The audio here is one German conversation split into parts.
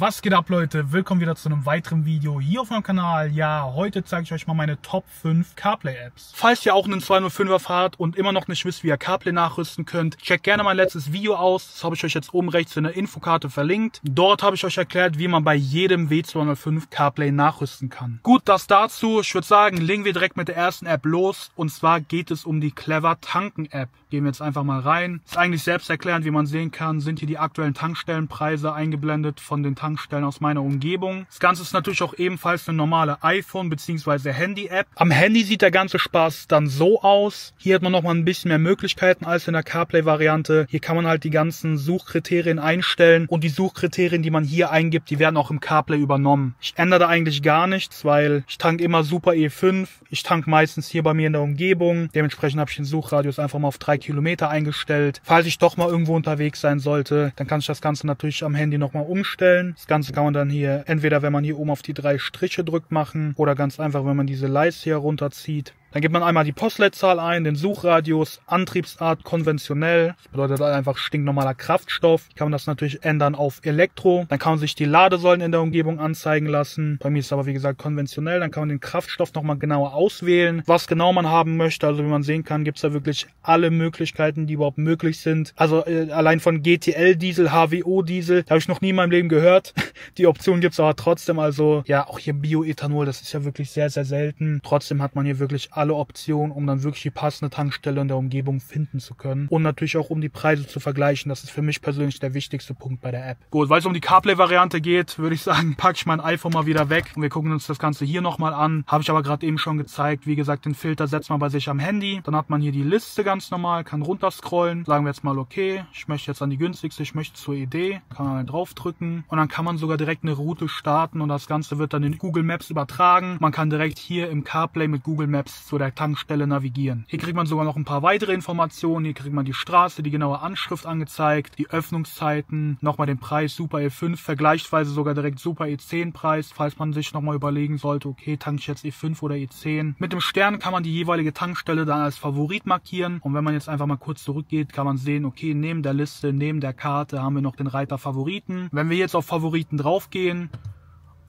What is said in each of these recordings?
Was geht ab Leute? Willkommen wieder zu einem weiteren Video hier auf meinem Kanal. Ja, heute zeige ich euch mal meine Top 5 CarPlay Apps. Falls ihr auch einen 205er fahrt und immer noch nicht wisst, wie ihr CarPlay nachrüsten könnt, checkt gerne mein letztes Video aus. Das habe ich euch jetzt oben rechts in der Infokarte verlinkt. Dort habe ich euch erklärt, wie man bei jedem W205 CarPlay nachrüsten kann. Gut, das dazu. Ich würde sagen, legen wir direkt mit der ersten App los. Und zwar geht es um die Clever Tanken App. Gehen wir jetzt einfach mal rein. Ist eigentlich selbst erklärend, wie man sehen kann, sind hier die aktuellen Tankstellenpreise eingeblendet von den Tankstellen aus meiner Umgebung. Das Ganze ist natürlich auch ebenfalls eine normale iPhone- bzw. Handy-App. Am Handy sieht der ganze Spaß dann so aus. Hier hat man nochmal ein bisschen mehr Möglichkeiten als in der CarPlay-Variante. Hier kann man halt die ganzen Suchkriterien einstellen und die Suchkriterien, die man hier eingibt, die werden auch im CarPlay übernommen. Ich ändere da eigentlich gar nichts, weil ich tank immer Super E5. Ich tank meistens hier bei mir in der Umgebung. Dementsprechend habe ich den Suchradius einfach mal auf drei Kilometer eingestellt. Falls ich doch mal irgendwo unterwegs sein sollte, dann kann ich das Ganze natürlich am Handy nochmal umstellen. Das Ganze kann man dann hier entweder, wenn man hier oben auf die drei Striche drückt, machen oder ganz einfach, wenn man diese Leiste hier runterzieht. Dann gibt man einmal die Postleitzahl ein, den Suchradius, Antriebsart konventionell. Das bedeutet einfach stinknormaler Kraftstoff. Kann man das natürlich ändern auf Elektro. Dann kann man sich die Ladesäulen in der Umgebung anzeigen lassen. Bei mir ist es aber wie gesagt konventionell. Dann kann man den Kraftstoff nochmal genauer auswählen, was genau man haben möchte. Also wie man sehen kann, gibt es da wirklich alle Möglichkeiten, die überhaupt möglich sind. Also äh, allein von GTL-Diesel, HWO-Diesel, habe ich noch nie in meinem Leben gehört. Die Option gibt es aber trotzdem. Also ja, auch hier Bioethanol, das ist ja wirklich sehr, sehr selten. Trotzdem hat man hier wirklich alle alle Optionen, um dann wirklich die passende Tankstelle in der Umgebung finden zu können. Und natürlich auch, um die Preise zu vergleichen. Das ist für mich persönlich der wichtigste Punkt bei der App. Gut, weil es um die CarPlay-Variante geht, würde ich sagen, packe ich mein iPhone mal wieder weg und wir gucken uns das Ganze hier nochmal an. Habe ich aber gerade eben schon gezeigt. Wie gesagt, den Filter setzt man bei sich am Handy. Dann hat man hier die Liste ganz normal, kann runterscrollen. Sagen wir jetzt mal, okay, ich möchte jetzt an die günstigste, ich möchte zur Idee. Kann man draufdrücken und dann kann man sogar direkt eine Route starten und das Ganze wird dann in Google Maps übertragen. Man kann direkt hier im CarPlay mit Google Maps zu der Tankstelle navigieren. Hier kriegt man sogar noch ein paar weitere Informationen. Hier kriegt man die Straße, die genaue Anschrift angezeigt, die Öffnungszeiten, nochmal den Preis Super E5, vergleichsweise sogar direkt Super E10 Preis, falls man sich nochmal überlegen sollte, okay, tank ich jetzt E5 oder E10. Mit dem Stern kann man die jeweilige Tankstelle dann als Favorit markieren. Und wenn man jetzt einfach mal kurz zurückgeht, kann man sehen, okay, neben der Liste, neben der Karte haben wir noch den Reiter Favoriten. Wenn wir jetzt auf Favoriten draufgehen,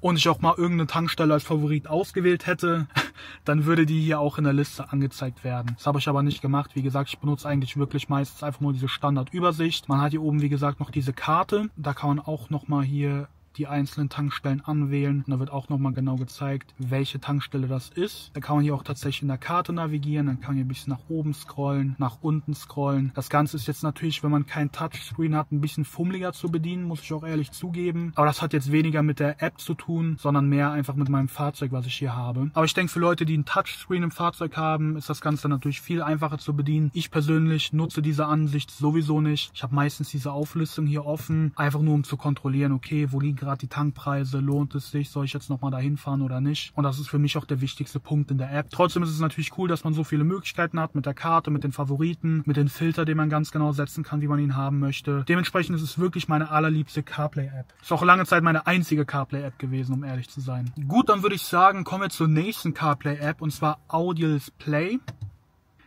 und ich auch mal irgendeine Tankstelle als Favorit ausgewählt hätte, dann würde die hier auch in der Liste angezeigt werden. Das habe ich aber nicht gemacht. Wie gesagt, ich benutze eigentlich wirklich meistens einfach nur diese Standardübersicht. Man hat hier oben, wie gesagt, noch diese Karte. Da kann man auch nochmal hier die einzelnen Tankstellen anwählen. Da wird auch nochmal genau gezeigt, welche Tankstelle das ist. Da kann man hier auch tatsächlich in der Karte navigieren. Dann kann man hier ein bisschen nach oben scrollen, nach unten scrollen. Das Ganze ist jetzt natürlich, wenn man kein Touchscreen hat, ein bisschen fummeliger zu bedienen, muss ich auch ehrlich zugeben. Aber das hat jetzt weniger mit der App zu tun, sondern mehr einfach mit meinem Fahrzeug, was ich hier habe. Aber ich denke, für Leute, die ein Touchscreen im Fahrzeug haben, ist das Ganze natürlich viel einfacher zu bedienen. Ich persönlich nutze diese Ansicht sowieso nicht. Ich habe meistens diese Auflistung hier offen, einfach nur um zu kontrollieren, okay, wo liegen gerade die Tankpreise, lohnt es sich, soll ich jetzt nochmal dahin fahren oder nicht. Und das ist für mich auch der wichtigste Punkt in der App. Trotzdem ist es natürlich cool, dass man so viele Möglichkeiten hat mit der Karte, mit den Favoriten, mit den Filter, den man ganz genau setzen kann, wie man ihn haben möchte. Dementsprechend ist es wirklich meine allerliebste CarPlay-App. Ist auch lange Zeit meine einzige CarPlay-App gewesen, um ehrlich zu sein. Gut, dann würde ich sagen, kommen wir zur nächsten CarPlay-App und zwar Audials Play.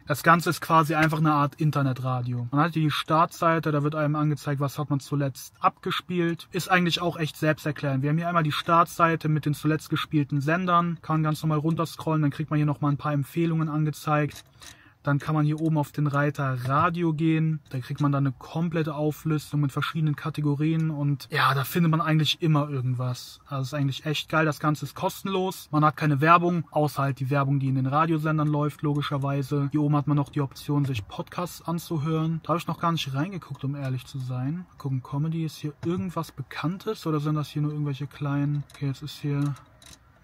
Das Ganze ist quasi einfach eine Art Internetradio. Man hat die Startseite, da wird einem angezeigt, was hat man zuletzt abgespielt. Ist eigentlich auch echt selbsterklärend. Wir haben hier einmal die Startseite mit den zuletzt gespielten Sendern. Kann ganz normal runterscrollen, dann kriegt man hier nochmal ein paar Empfehlungen angezeigt. Dann kann man hier oben auf den Reiter Radio gehen. Da kriegt man dann eine komplette Auflistung mit verschiedenen Kategorien und ja, da findet man eigentlich immer irgendwas. Also ist eigentlich echt geil. Das Ganze ist kostenlos. Man hat keine Werbung, außer halt die Werbung, die in den Radiosendern läuft, logischerweise. Hier oben hat man noch die Option, sich Podcasts anzuhören. Da habe ich noch gar nicht reingeguckt, um ehrlich zu sein. Mal gucken, Comedy, ist hier irgendwas Bekanntes oder sind das hier nur irgendwelche kleinen... Okay, jetzt ist hier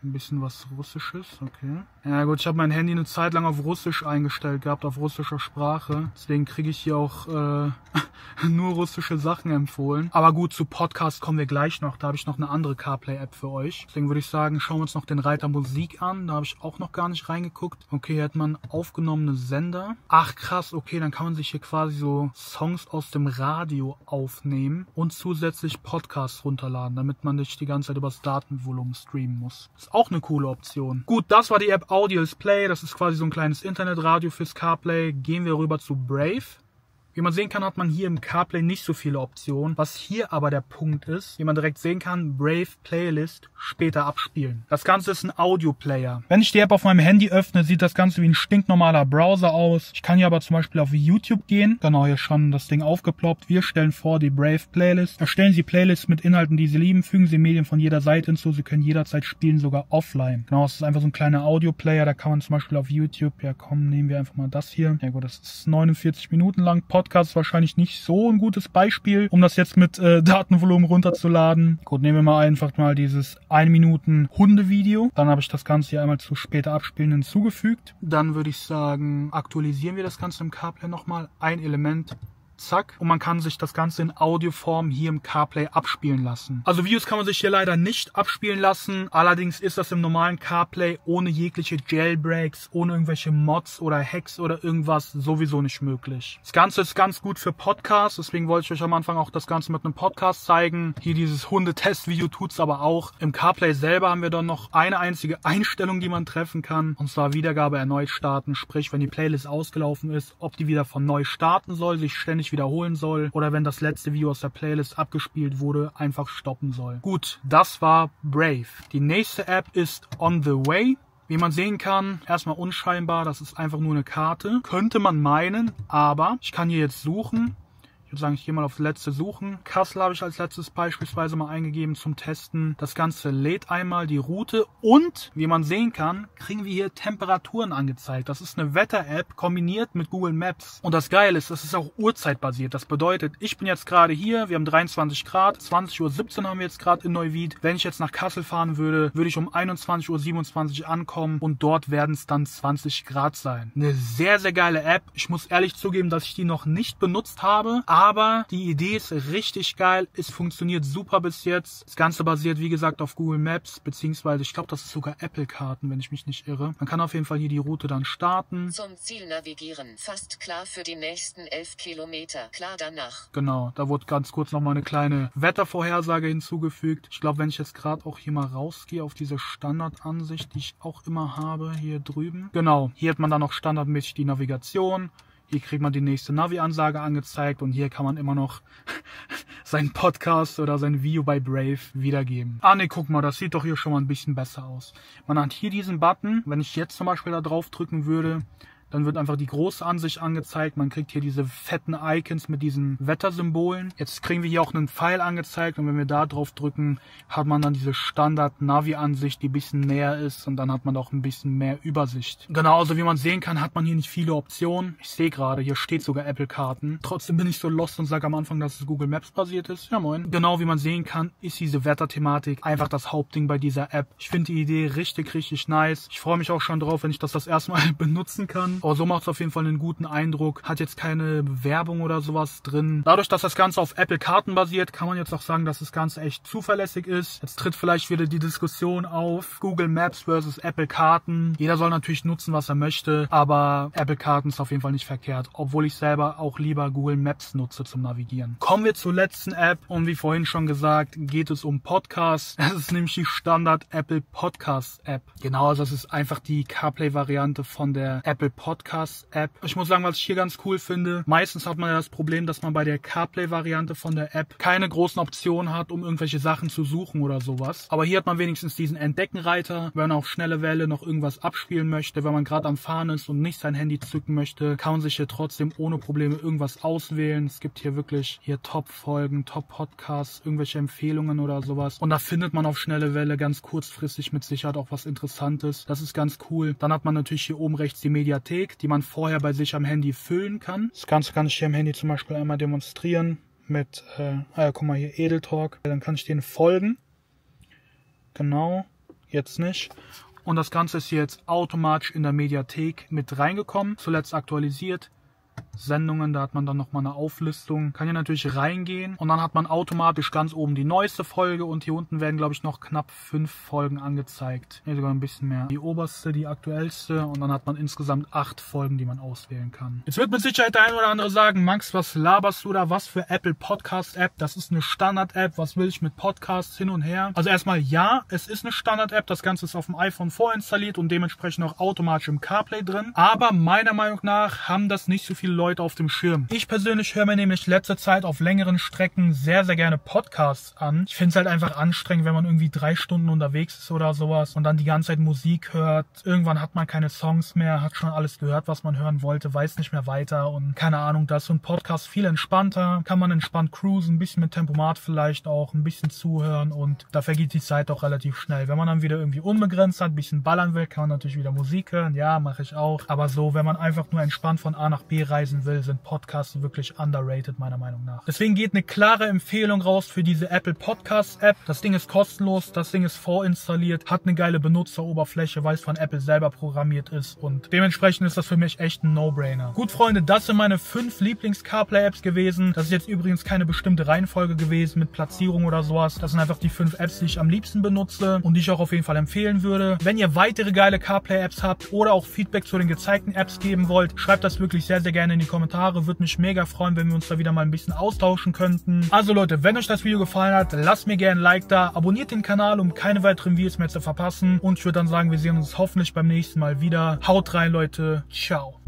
ein bisschen was Russisches, okay. Ja gut, ich habe mein Handy eine Zeit lang auf Russisch eingestellt gehabt, auf russischer Sprache. Deswegen kriege ich hier auch äh, nur russische Sachen empfohlen. Aber gut, zu Podcast kommen wir gleich noch. Da habe ich noch eine andere CarPlay-App für euch. Deswegen würde ich sagen, schauen wir uns noch den Reiter Musik an. Da habe ich auch noch gar nicht reingeguckt. Okay, hier hat man aufgenommene Sender. Ach krass, okay, dann kann man sich hier quasi so Songs aus dem Radio aufnehmen und zusätzlich Podcasts runterladen, damit man nicht die ganze Zeit übers Datenvolumen streamen muss. Ist auch eine coole Option. Gut, das war die App Audios Play. Das ist quasi so ein kleines Internetradio fürs CarPlay. Gehen wir rüber zu Brave. Wie man sehen kann, hat man hier im CarPlay nicht so viele Optionen. Was hier aber der Punkt ist, wie man direkt sehen kann, Brave Playlist später abspielen. Das Ganze ist ein Audio-Player. Wenn ich die App auf meinem Handy öffne, sieht das Ganze wie ein stinknormaler Browser aus. Ich kann hier aber zum Beispiel auf YouTube gehen. Genau, hier schon das Ding aufgeploppt. Wir stellen vor die Brave Playlist. Erstellen Sie Playlists mit Inhalten, die Sie lieben. Fügen Sie Medien von jeder Seite hinzu. Sie können jederzeit spielen, sogar offline. Genau, es ist einfach so ein kleiner Audio-Player. Da kann man zum Beispiel auf YouTube, ja komm, nehmen wir einfach mal das hier. Ja gut, das ist 49 Minuten lang. Podcast ist wahrscheinlich nicht so ein gutes Beispiel, um das jetzt mit äh, Datenvolumen runterzuladen. Gut, nehmen wir mal einfach mal dieses 1 Minuten Hundevideo. Dann habe ich das Ganze hier einmal zu später abspielen hinzugefügt. Dann würde ich sagen, aktualisieren wir das Ganze im CarPlay nochmal. Ein Element zack. Und man kann sich das Ganze in Audioform hier im CarPlay abspielen lassen. Also Videos kann man sich hier leider nicht abspielen lassen. Allerdings ist das im normalen CarPlay ohne jegliche Jailbreaks, ohne irgendwelche Mods oder Hacks oder irgendwas sowieso nicht möglich. Das Ganze ist ganz gut für Podcasts. Deswegen wollte ich euch am Anfang auch das Ganze mit einem Podcast zeigen. Hier dieses Hundetest-Video tut's aber auch. Im CarPlay selber haben wir dann noch eine einzige Einstellung, die man treffen kann. Und zwar Wiedergabe erneut starten. Sprich, wenn die Playlist ausgelaufen ist, ob die wieder von neu starten soll, sich ständig nicht wiederholen soll oder wenn das letzte Video aus der Playlist abgespielt wurde, einfach stoppen soll. Gut, das war Brave. Die nächste App ist On the Way. Wie man sehen kann, erstmal unscheinbar, das ist einfach nur eine Karte. Könnte man meinen, aber ich kann hier jetzt suchen würde sagen, ich gehe mal auf letzte suchen. Kassel habe ich als letztes beispielsweise mal eingegeben zum Testen. Das Ganze lädt einmal die Route und, wie man sehen kann, kriegen wir hier Temperaturen angezeigt. Das ist eine Wetter-App kombiniert mit Google Maps. Und das Geile ist, das ist auch uhrzeitbasiert. Das bedeutet, ich bin jetzt gerade hier, wir haben 23 Grad, 20.17 Uhr haben wir jetzt gerade in Neuwied. Wenn ich jetzt nach Kassel fahren würde, würde ich um 21.27 Uhr ankommen und dort werden es dann 20 Grad sein. Eine sehr, sehr geile App. Ich muss ehrlich zugeben, dass ich die noch nicht benutzt habe, aber aber die Idee ist richtig geil. Es funktioniert super bis jetzt. Das Ganze basiert, wie gesagt, auf Google Maps, beziehungsweise ich glaube, das ist sogar Apple-Karten, wenn ich mich nicht irre. Man kann auf jeden Fall hier die Route dann starten. Zum Ziel navigieren. Fast klar für die nächsten elf Kilometer. Klar danach. Genau, da wurde ganz kurz nochmal eine kleine Wettervorhersage hinzugefügt. Ich glaube, wenn ich jetzt gerade auch hier mal rausgehe auf diese Standardansicht, die ich auch immer habe, hier drüben. Genau, hier hat man dann noch standardmäßig die Navigation. Hier kriegt man die nächste Navi-Ansage angezeigt und hier kann man immer noch seinen Podcast oder sein Video bei Brave wiedergeben. Ah ne, guck mal, das sieht doch hier schon mal ein bisschen besser aus. Man hat hier diesen Button, wenn ich jetzt zum Beispiel da drauf drücken würde, dann wird einfach die große Ansicht angezeigt. Man kriegt hier diese fetten Icons mit diesen Wettersymbolen. Jetzt kriegen wir hier auch einen Pfeil angezeigt und wenn wir da drauf drücken, hat man dann diese Standard-Navi-Ansicht, die ein bisschen näher ist und dann hat man auch ein bisschen mehr Übersicht. Genau, also wie man sehen kann, hat man hier nicht viele Optionen. Ich sehe gerade, hier steht sogar Apple-Karten. Trotzdem bin ich so lost und sage am Anfang, dass es Google Maps basiert ist. Ja moin. Genau wie man sehen kann, ist diese Wetterthematik einfach das Hauptding bei dieser App. Ich finde die Idee richtig, richtig nice. Ich freue mich auch schon drauf, wenn ich das das erste Mal benutzen kann. Aber so macht es auf jeden Fall einen guten Eindruck. Hat jetzt keine Werbung oder sowas drin. Dadurch, dass das Ganze auf Apple Karten basiert, kann man jetzt auch sagen, dass das Ganze echt zuverlässig ist. Jetzt tritt vielleicht wieder die Diskussion auf Google Maps versus Apple Karten. Jeder soll natürlich nutzen, was er möchte, aber Apple Karten ist auf jeden Fall nicht verkehrt, obwohl ich selber auch lieber Google Maps nutze zum Navigieren. Kommen wir zur letzten App und wie vorhin schon gesagt, geht es um Podcasts. Es ist nämlich die Standard Apple Podcast App. Genau, also es ist einfach die CarPlay Variante von der Apple Podcast Podcast-App. Ich muss sagen, was ich hier ganz cool finde, meistens hat man ja das Problem, dass man bei der CarPlay-Variante von der App keine großen Optionen hat, um irgendwelche Sachen zu suchen oder sowas. Aber hier hat man wenigstens diesen Entdeckenreiter, wenn man auf schnelle Welle noch irgendwas abspielen möchte, wenn man gerade am Fahren ist und nicht sein Handy zücken möchte, kann man sich hier trotzdem ohne Probleme irgendwas auswählen. Es gibt hier wirklich hier Top-Folgen, Top-Podcasts, irgendwelche Empfehlungen oder sowas. Und da findet man auf schnelle Welle ganz kurzfristig mit Sicherheit auch was Interessantes. Das ist ganz cool. Dann hat man natürlich hier oben rechts die Mediathek Bibliothek, die man vorher bei sich am Handy füllen kann. Das Ganze kann ich hier am Handy zum Beispiel einmal demonstrieren mit, äh, ah guck mal hier, Edeltalk. Dann kann ich den folgen. Genau, jetzt nicht. Und das Ganze ist jetzt automatisch in der Mediathek mit reingekommen, zuletzt aktualisiert. Sendungen, da hat man dann nochmal eine Auflistung. Kann hier natürlich reingehen und dann hat man automatisch ganz oben die neueste Folge und hier unten werden, glaube ich, noch knapp fünf Folgen angezeigt. Hier sogar ein bisschen mehr. Die oberste, die aktuellste und dann hat man insgesamt acht Folgen, die man auswählen kann. Jetzt wird mit Sicherheit der ein oder andere sagen, Max, was laberst du da? Was für Apple Podcast App? Das ist eine Standard-App. Was will ich mit Podcasts hin und her? Also erstmal ja, es ist eine Standard-App. Das Ganze ist auf dem iPhone vorinstalliert und dementsprechend auch automatisch im CarPlay drin. Aber meiner Meinung nach haben das nicht so viele viele Leute auf dem Schirm. Ich persönlich höre mir nämlich letzte Zeit auf längeren Strecken sehr, sehr gerne Podcasts an. Ich finde es halt einfach anstrengend, wenn man irgendwie drei Stunden unterwegs ist oder sowas und dann die ganze Zeit Musik hört. Irgendwann hat man keine Songs mehr, hat schon alles gehört, was man hören wollte, weiß nicht mehr weiter und keine Ahnung, da ist so ein Podcast viel entspannter, kann man entspannt cruisen, ein bisschen mit Tempomat vielleicht auch, ein bisschen zuhören und da vergeht die Zeit auch relativ schnell. Wenn man dann wieder irgendwie unbegrenzt hat, ein bisschen ballern will, kann man natürlich wieder Musik hören, ja, mache ich auch. Aber so, wenn man einfach nur entspannt von A nach B reisen will, sind Podcasts wirklich underrated, meiner Meinung nach. Deswegen geht eine klare Empfehlung raus für diese Apple Podcasts App. Das Ding ist kostenlos, das Ding ist vorinstalliert, hat eine geile Benutzeroberfläche, weil es von Apple selber programmiert ist und dementsprechend ist das für mich echt ein No-Brainer. Gut, Freunde, das sind meine fünf Lieblings-CarPlay-Apps gewesen. Das ist jetzt übrigens keine bestimmte Reihenfolge gewesen mit Platzierung oder sowas. Das sind einfach die fünf Apps, die ich am liebsten benutze und die ich auch auf jeden Fall empfehlen würde. Wenn ihr weitere geile CarPlay-Apps habt oder auch Feedback zu den gezeigten Apps geben wollt, schreibt das wirklich sehr, sehr gerne in die Kommentare. Würde mich mega freuen, wenn wir uns da wieder mal ein bisschen austauschen könnten. Also Leute, wenn euch das Video gefallen hat, lasst mir gerne ein Like da, abonniert den Kanal, um keine weiteren Videos mehr zu verpassen. Und ich würde dann sagen, wir sehen uns hoffentlich beim nächsten Mal wieder. Haut rein, Leute. Ciao.